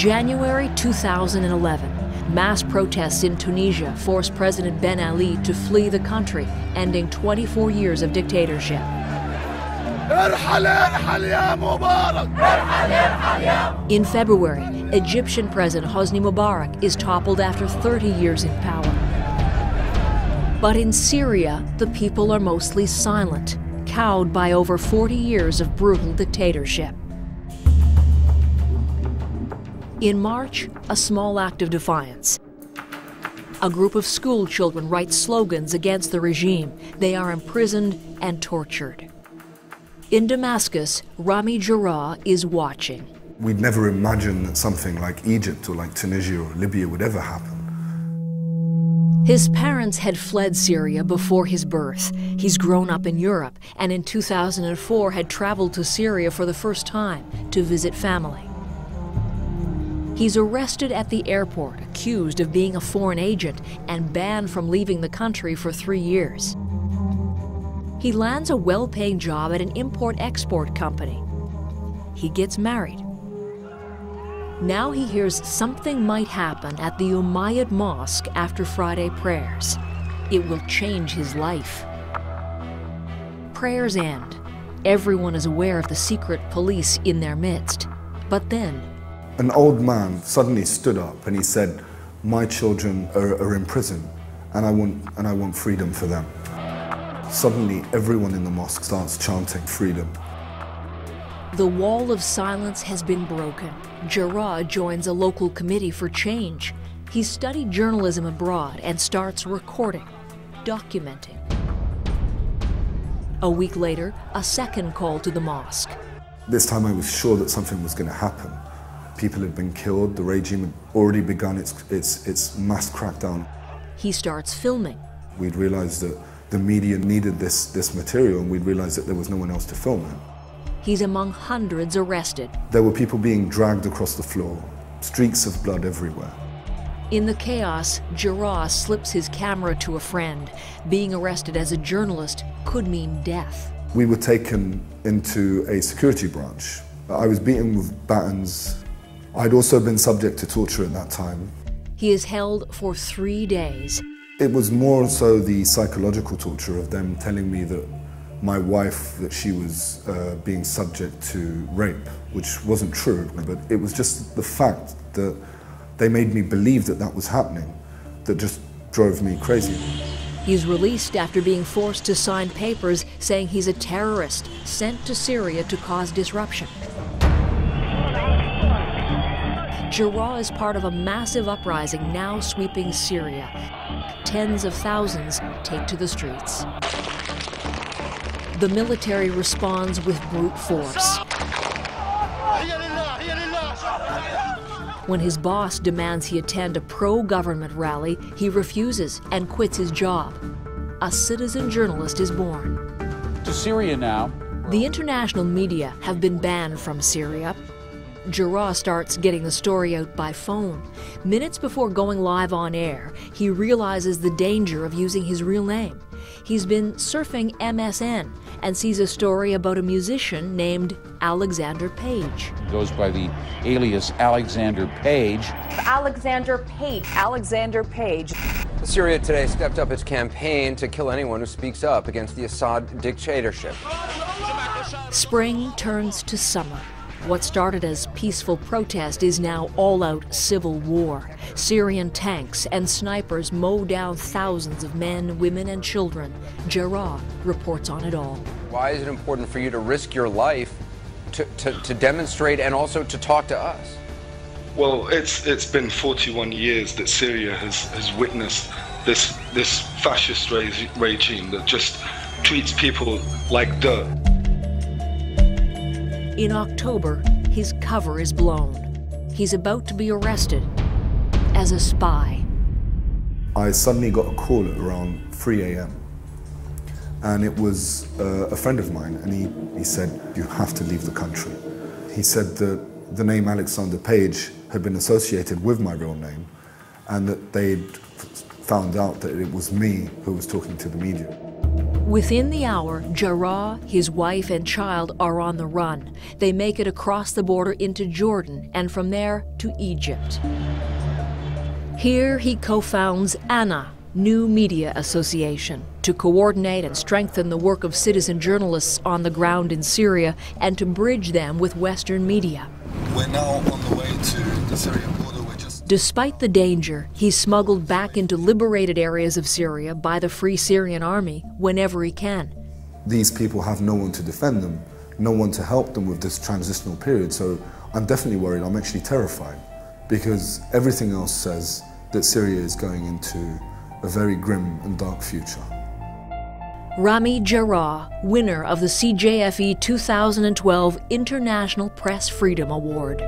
January 2011, mass protests in Tunisia forced President Ben Ali to flee the country, ending 24 years of dictatorship. In February, Egyptian President Hosni Mubarak is toppled after 30 years in power. But in Syria, the people are mostly silent, cowed by over 40 years of brutal dictatorship. In March, a small act of defiance. A group of school children write slogans against the regime. They are imprisoned and tortured. In Damascus, Rami Jarrah is watching. We'd never imagined that something like Egypt or like Tunisia or Libya would ever happen. His parents had fled Syria before his birth. He's grown up in Europe and in 2004 had traveled to Syria for the first time to visit family. He's arrested at the airport, accused of being a foreign agent, and banned from leaving the country for three years. He lands a well paying job at an import export company. He gets married. Now he hears something might happen at the Umayyad Mosque after Friday prayers. It will change his life. Prayers end. Everyone is aware of the secret police in their midst. But then, an old man suddenly stood up and he said, My children are, are in prison and I, want, and I want freedom for them. Suddenly, everyone in the mosque starts chanting freedom. The wall of silence has been broken. Jarrah joins a local committee for change. He studied journalism abroad and starts recording, documenting. A week later, a second call to the mosque. This time I was sure that something was going to happen. People had been killed, the regime had already begun its, its, its mass crackdown. He starts filming. We'd realized that the media needed this, this material and we'd realized that there was no one else to film it. He's among hundreds arrested. There were people being dragged across the floor, streaks of blood everywhere. In the chaos, Jarrah slips his camera to a friend. Being arrested as a journalist could mean death. We were taken into a security branch. I was beaten with batons. I'd also been subject to torture at that time. He is held for three days. It was more so the psychological torture of them telling me that my wife, that she was uh, being subject to rape, which wasn't true, but it was just the fact that they made me believe that that was happening that just drove me crazy. He's released after being forced to sign papers saying he's a terrorist sent to Syria to cause disruption. Jarrah is part of a massive uprising now sweeping Syria tens of thousands take to the streets. The military responds with brute force. When his boss demands he attend a pro government rally, he refuses and quits his job. A citizen journalist is born. To Syria now. The international media have been banned from Syria, Jarrah starts getting the story out by phone. Minutes before going live on air, he realizes the danger of using his real name. He's been surfing MSN and sees a story about a musician named Alexander Page. He goes by the alias Alexander Page. Alexander Page. Alexander Page. Syria today stepped up its campaign to kill anyone who speaks up against the Assad dictatorship. Spring turns to summer. What started as peaceful protest is now all out civil war. Syrian tanks and snipers mow down thousands of men, women, and children. Jarrah reports on it all. Why is it important for you to risk your life to, to, to demonstrate and also to talk to us? Well, it's it's been 41 years that Syria has, has witnessed this this fascist regime that just treats people like dirt. In October, his cover is blown. He's about to be arrested as a spy. I suddenly got a call at around 3 a.m. And it was uh, a friend of mine, and he, he said, You have to leave the country. He said that the name Alexander Page had been associated with my real name, and that they'd found out that it was me who was talking to the media. Within the hour, Jarrah, his wife, and child are on the run. They make it across the border into Jordan and from there to Egypt. Here he co founds ANA, New Media Association, to coordinate and strengthen the work of citizen journalists on the ground in Syria and to bridge them with Western media. We're now on the way to the Syrian border. Despite the danger, he's smuggled back into liberated areas of Syria by the Free Syrian Army whenever he can. These people have no one to defend them, no one to help them with this transitional period, so I'm definitely worried. I'm actually terrified because everything else says that Syria is going into a very grim and dark future. Rami Jarrah, winner of the CJFE 2012 International Press Freedom Award.